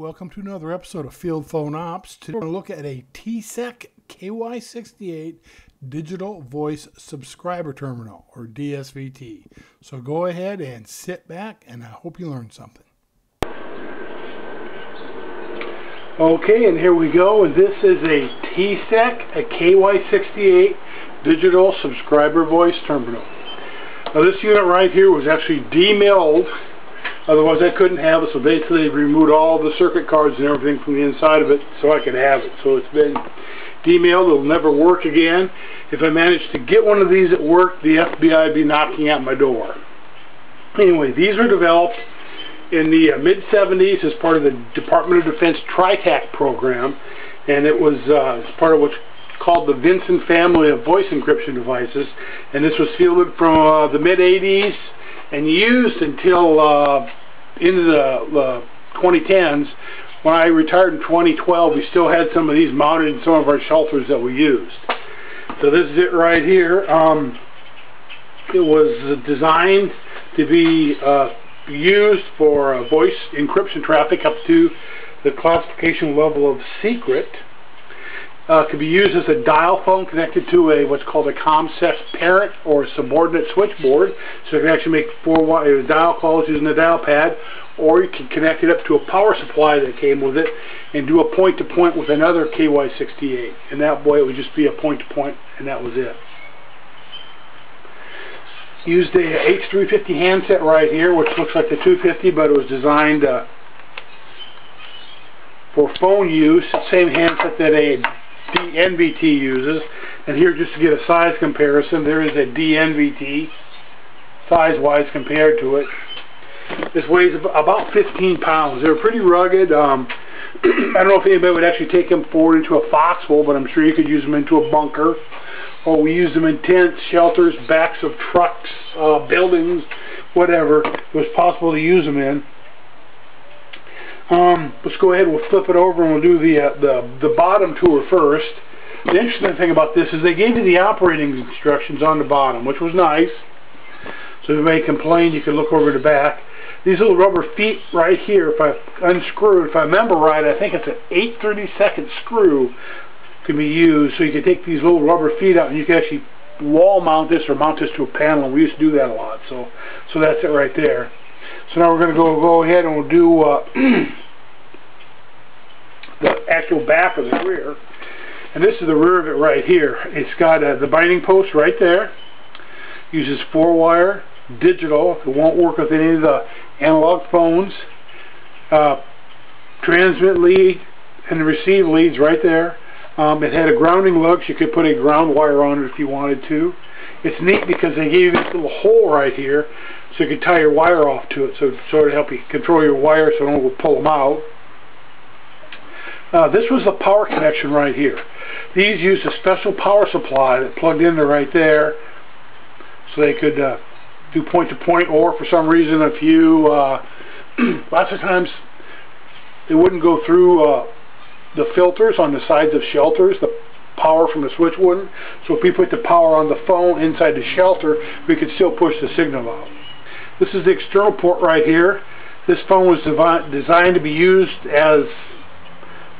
Welcome to another episode of Field Phone Ops. Today we're going to look at a TSEC KY68 Digital Voice Subscriber Terminal, or DSVT. So go ahead and sit back, and I hope you learned something. Okay, and here we go. And this is a TSEC, a KY68 Digital Subscriber Voice Terminal. Now this unit right here was actually demilled Otherwise, I couldn't have it. So basically, they removed all the circuit cards and everything from the inside of it so I could have it. So it's been demilled. It'll never work again. If I manage to get one of these at work, the FBI would be knocking at my door. Anyway, these were developed in the uh, mid-70s as part of the Department of Defense TRITAC program, and it was uh, part of what's called the Vinson family of voice encryption devices, and this was fielded from uh, the mid-80s and used until uh, into the 2010s. When I retired in 2012, we still had some of these mounted in some of our shelters that we used. So this is it right here. Um, it was designed to be uh, used for uh, voice encryption traffic up to the classification level of secret uh, can be used as a dial phone connected to a what's called a ComSec parent or subordinate switchboard. So you can actually make four uh, dial calls using the dial pad, or you can connect it up to a power supply that came with it and do a point-to-point -point with another KY68. And that way it would just be a point-to-point, -point, and that was it. Used a H350 handset right here, which looks like the 250, but it was designed uh, for phone use. Same handset that a DNVT uses. And here, just to get a size comparison, there is a DNVT, size-wise compared to it. This weighs about 15 pounds. They're pretty rugged. Um, I don't know if anybody would actually take them forward into a foxhole, but I'm sure you could use them into a bunker. Or we use them in tents, shelters, backs of trucks, uh, buildings, whatever it was possible to use them in. Um, let's go ahead. We'll flip it over and we'll do the uh, the the bottom tour first. The interesting thing about this is they gave you the operating instructions on the bottom, which was nice. So if you may complain, you can look over the back. These little rubber feet right here, if I unscrew, if I remember right, I think it's an 832nd screw can be used. So you can take these little rubber feet out and you can actually wall mount this or mount this to a panel. We used to do that a lot. So, so that's it right there. So now we're going to go go ahead and we'll do uh, the actual back of the rear. And this is the rear of it right here. It's got uh, the binding post right there. Uses four wire, digital. It won't work with any of the analog phones. Uh, transmit lead and receive leads right there. Um, it had a grounding lug. So you could put a ground wire on it if you wanted to. It's neat because they gave you this little hole right here so you can tie your wire off to it so sort of help you control your wire so don't pull them out. Uh, this was the power connection right here. These used a special power supply that plugged in there right there so they could uh, do point-to-point -point, or for some reason if you, uh, lots of times they wouldn't go through uh, the filters on the sides of shelters, the power from the switch wouldn't. So if we put the power on the phone inside the shelter, we could still push the signal out. This is the external port right here. This phone was designed to be used as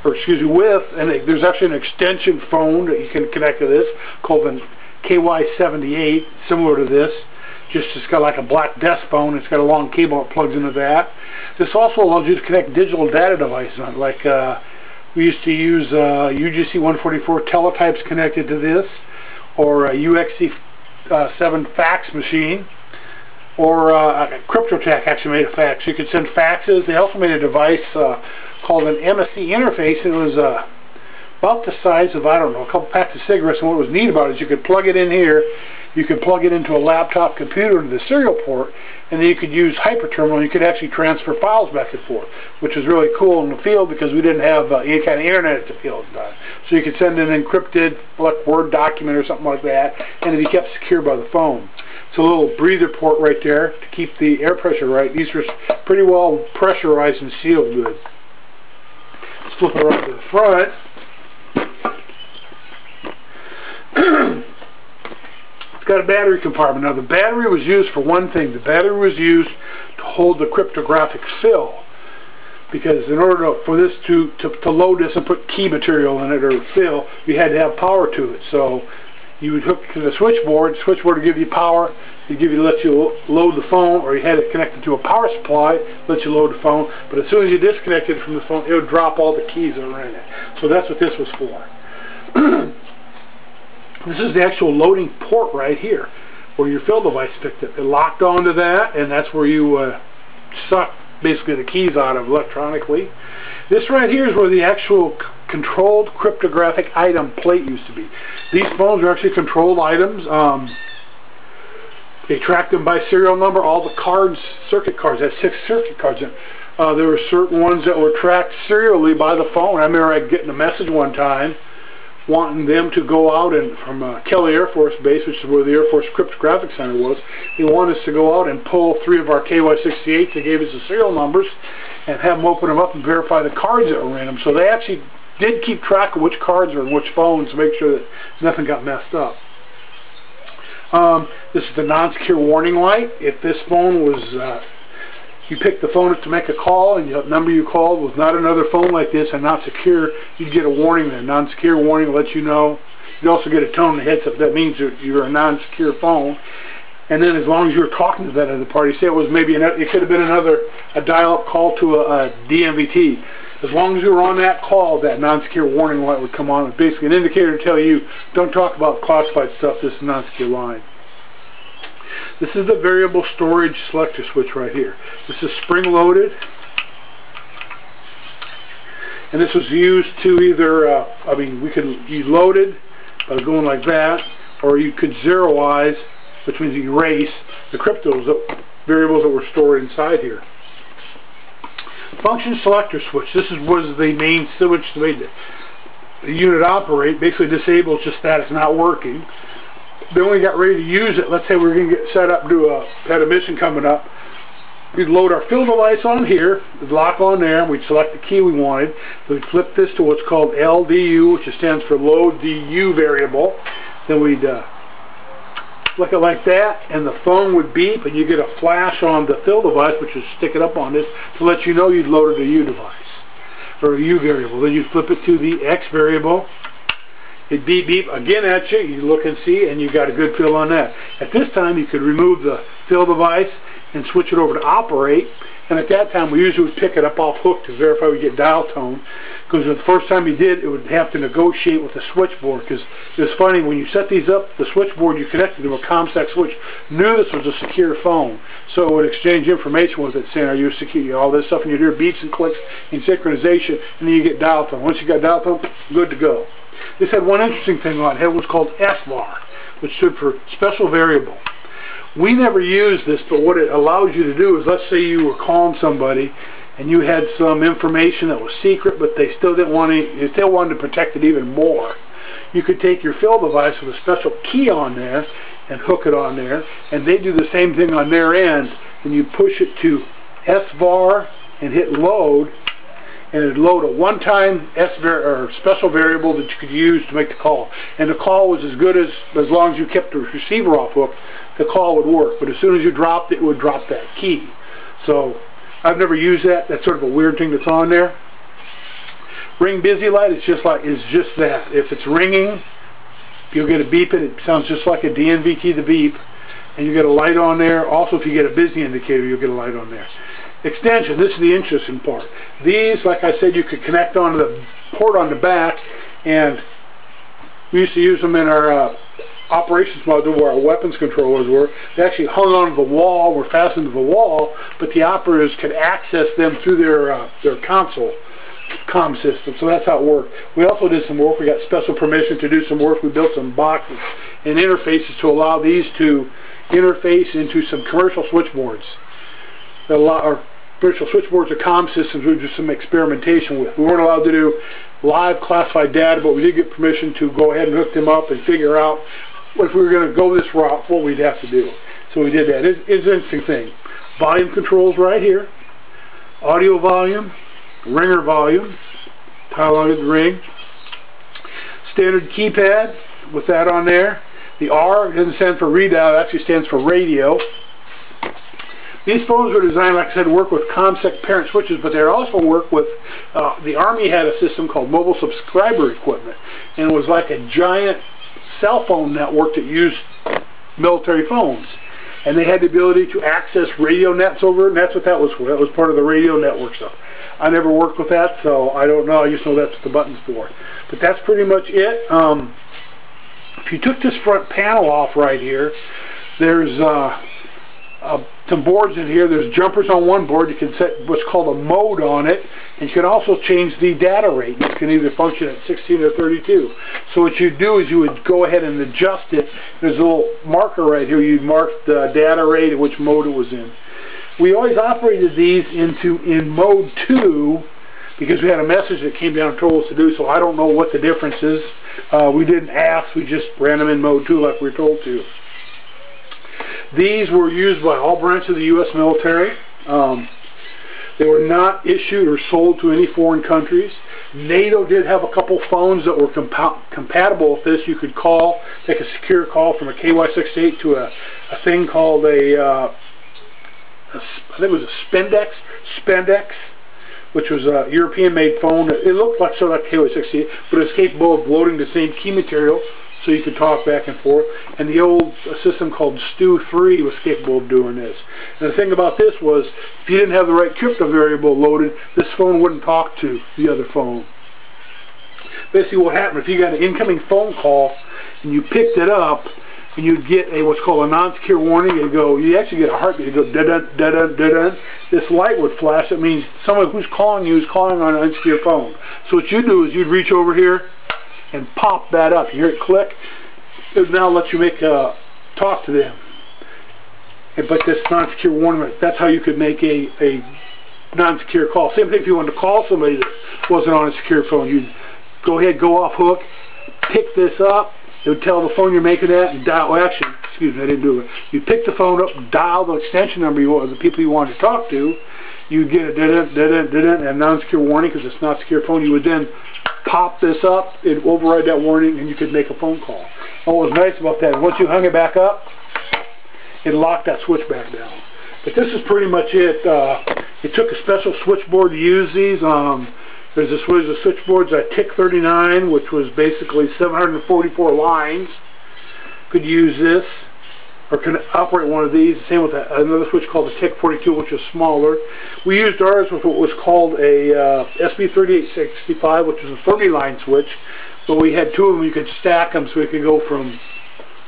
or excuse me, with, and there's actually an extension phone that you can connect to this called the KY78, similar to this. Just it's got like a black desk phone. It's got a long cable that plugs into that. This also allows you to connect digital data devices on, like uh, we used to use uh, UGC 144 teletypes connected to this, or a UXC uh, 7 fax machine, or uh, CryptoTech actually made a fax. You could send faxes. They also made a device uh, called an MSC interface. It was uh, about the size of, I don't know, a couple packs of cigarettes. And what was neat about it is you could plug it in here, you could plug it into a laptop computer to the serial port, and then you could use HyperTerminal. You could actually transfer files back and forth, which was really cool in the field because we didn't have uh, any kind of internet at the field at the time. So you could send an encrypted like Word document or something like that, and it'd be kept secure by the phone. It's a little breather port right there to keep the air pressure right. These are pretty well pressurized and sealed good Let's flip it around to the front. got a battery compartment. Now the battery was used for one thing. The battery was used to hold the cryptographic fill. because in order to, for this to, to, to load this and put key material in it or fill, you had to have power to it. So you would hook to the switchboard, switchboard would give you power, it give you let you load the phone, or you had it connected to a power supply, let you load the phone. But as soon as you disconnected from the phone, it would drop all the keys that were in it. So that's what this was for. this is the actual loading port right here, where your fill device picked it. It locked onto that, and that's where you uh, suck basically the keys out of electronically. This right here is where the actual controlled cryptographic item plate used to be. These phones are actually controlled items. Um, they track them by serial number. All the cards, circuit cards, had six circuit cards in. Uh, there were certain ones that were tracked serially by the phone. I remember I getting a message one time wanting them to go out and from uh, Kelly Air Force Base, which is where the Air Force Cryptographic Center was, they wanted us to go out and pull three of our KY68s. They gave us the serial numbers and have them open them up and verify the cards that were in them. So they actually did keep track of which cards were in which phones to make sure that nothing got messed up. Um, this is the non-secure warning light. If this phone was, uh, you picked the phone up to make a call and the number you called was not another phone like this and not secure, you'd get a warning there. Non-secure warning lets you know. You'd also get a tone heads up. That means you're a non-secure phone. And then as long as you were talking to that other party, say it was maybe, an, it could have been another, a dial-up call to a, a DNVT as long as you were on that call, that non-secure warning light would come on. It's basically an indicator to tell you, don't talk about classified stuff, this is non-secure line. This is the variable storage selector switch right here. This is spring-loaded. And this was used to either, uh, I mean, we could, you loaded by going like that, or you could zeroize, which means erase the cryptos, the variables that were stored inside here. Function selector switch. This is was the main switch that made the unit operate. Basically disables just that it's not working. Then we got ready to use it. Let's say we're going to get set up, do a had a mission coming up. We'd load our fill device on here, we'd lock on there, and we'd select the key we wanted. We'd flip this to what's called LDU, which stands for load DU variable. Then we'd uh, flick it like that, and the phone would beep, and you get a flash on the fill device, which is stick it up on this, to let you know you'd loaded a U device, or a U variable. Then you'd flip it to the X variable, it beep beep again at you, you look and see, and you got a good fill on that. At this time, you could remove the fill device and switch it over to operate, and at that time, we usually would pick it up off hook to verify we get dial tone. Because the first time you did, it would have to negotiate with the switchboard. Because it was funny, when you set these up, the switchboard you connected to a ComSec switch knew this was a secure phone. So it would exchange information with it, saying, are you secure? All this stuff, and you hear beeps and clicks in synchronization, and then you get dial tone. Once you got dial tone, good to go. This had one interesting thing on it. It was called SVAR, which stood for Special Variable. We never used this, but what it allows you to do is, let's say you were calling somebody and you had some information that was secret, but they still didn't want to, they still wanted to protect it even more. You could take your fill device with a special key on there and hook it on there, and they do the same thing on their end, and you push it to SVAR and hit load, and it'd load a one-time special variable that you could use to make the call. And the call was as good as as long as you kept the receiver off hook, the call would work. But as soon as you dropped it, it would drop that key. So I've never used that. That's sort of a weird thing that's on there. Ring busy light is just like is just that. If it's ringing, you'll get a beep. And it sounds just like a DNVT the beep, and you get a light on there. Also, if you get a busy indicator, you'll get a light on there extension. This is the interesting part. These, like I said, you could connect onto the port on the back, and we used to use them in our uh, operations module where our weapons controllers were. They actually hung onto the wall, were fastened to the wall, but the operators could access them through their uh, their console com system. So that's how it worked. We also did some work. We got special permission to do some work. We built some boxes and interfaces to allow these to interface into some commercial switchboards. A lot, or virtual switchboards or com systems we did some experimentation with. We weren't allowed to do live classified data, but we did get permission to go ahead and hook them up and figure out if we were going to go this route, what we'd have to do. So we did that. It's, it's an interesting thing. Volume controls right here. Audio volume, ringer volume, long is the ring. Standard keypad with that on there. The R doesn't stand for readout, it actually stands for radio. These phones were designed, like I said, to work with ComSec parent switches, but they also work with, uh, the Army had a system called mobile subscriber equipment, and it was like a giant cell phone network that used military phones. And they had the ability to access radio nets over and that's what that was for. That was part of the radio network stuff. I never worked with that, so I don't know. I just know that's what the button's for. But that's pretty much it. Um, if you took this front panel off right here, there's uh, uh, some boards in here. There's jumpers on one board. You can set what's called a mode on it. And you can also change the data rate. You can either function at 16 or 32. So what you'd do is you would go ahead and adjust it. There's a little marker right here. You'd mark the data rate and which mode it was in. We always operated these into in mode 2 because we had a message that came down and told us to do so. I don't know what the difference is. Uh, we didn't ask. We just ran them in mode 2 like we were told to. These were used by all branches of the U.S. military. Um, they were not issued or sold to any foreign countries. NATO did have a couple phones that were compa compatible with this. You could call, take a secure call from a KY68 to a, a thing called a, uh, a, I think it was a Spendex, Spendex, which was a European-made phone. It looked like sort of like KY68, but it was capable of loading the same key material so you could talk back and forth. And the old system called Stu3 was capable of doing this. And the thing about this was, if you didn't have the right crypto variable loaded, this phone wouldn't talk to the other phone. Basically what happened, if you got an incoming phone call and you picked it up, and you'd get a what's called a non-secure warning. It'd go, you actually get a heartbeat. It'd go da da da da da da. This light would flash. It means someone who's calling you is calling on an unsecure phone. So what you do is you'd reach over here, and pop that up. You hear it click. It now lets you make a talk to them. And, but this non-secure warning, that's how you could make a, a non-secure call. Same thing if you wanted to call somebody that wasn't on a secure phone. You'd go ahead, go off hook, pick this up. It would tell the phone you're making that and dial. Well, actually, excuse me, I didn't do it. You pick the phone up, dial the extension number you want, the people you want to talk to. You get a didn't, didn't, didn't, and non-secure warning because it's not a secure phone. You would then pop this up, it override that warning, and you could make a phone call. What was nice about that, once you hung it back up, it locked that switch back down. But this is pretty much it. Uh, it took a special switchboard to use these. Um, there's a switch, the switchboard's a TTC39, which was basically 744 lines. Could use this or can operate one of these. Same with another switch called the TTC42, which is smaller. We used ours with what was called a uh, SB3865, which is a 30-line switch, but we had two of them. You could stack them so we could go from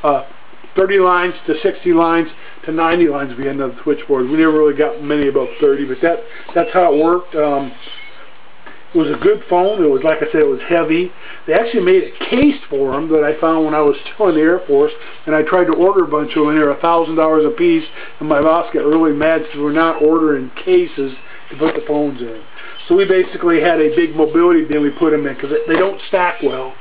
uh, 30 lines to 60 lines to 90 lines We had another switchboard. We never really got many above 30, but that that's how it worked. Um, it was a good phone. It was, like I said, it was heavy. They actually made a case for them that I found when I was still in the Air Force, and I tried to order a bunch of them, they were $1,000 a piece, and my boss got really mad because we're not ordering cases to put the phones in. So we basically had a big mobility bin we put them in because they don't stack well.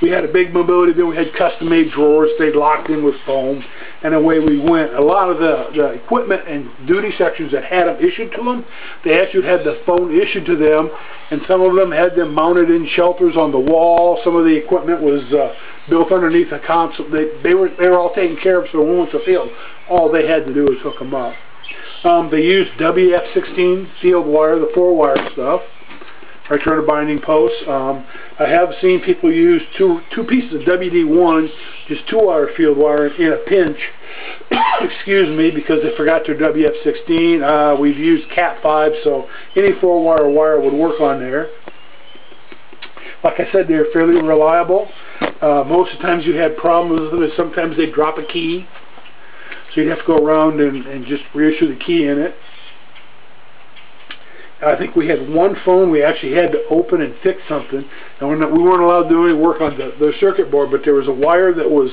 We had a big mobility bin. We had custom-made drawers. They locked in with foam, and away we went. A lot of the, the equipment and duty sections that had them issued to them, they actually had the phone issued to them, and some of them had them mounted in shelters on the wall. Some of the equipment was uh, built underneath a console. They, they, were, they were all taken care of, so when we went to field, all they had to do was hook them up. Um, they used WF16 field wire, the four-wire stuff return to binding posts. Um, I have seen people use two two pieces of WD1, just two wire field wire in a pinch. excuse me, because they forgot their WF16. Uh, we've used Cat5, so any four wire wire would work on there. Like I said, they're fairly reliable. Uh, most of the times you had problems with them is sometimes they drop a key. So you'd have to go around and, and just reissue the key in it. I think we had one phone we actually had to open and fix something. And we're not, we weren't allowed to do any work on the, the circuit board, but there was a wire that was,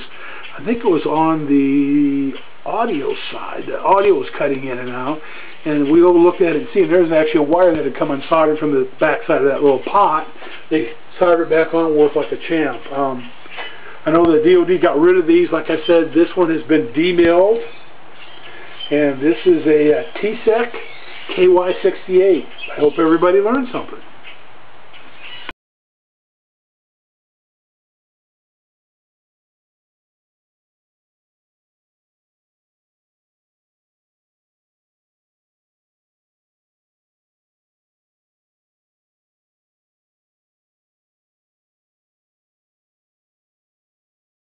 I think it was on the audio side. The audio was cutting in and out. And we looked at it and see, and there's actually a wire that had come unsoldered from the back side of that little pot. They soldered it back on worked like a champ. Um, I know the DOD got rid of these. Like I said, this one has been demilled. And this is a, a TSEC KY68. I hope everybody learned something.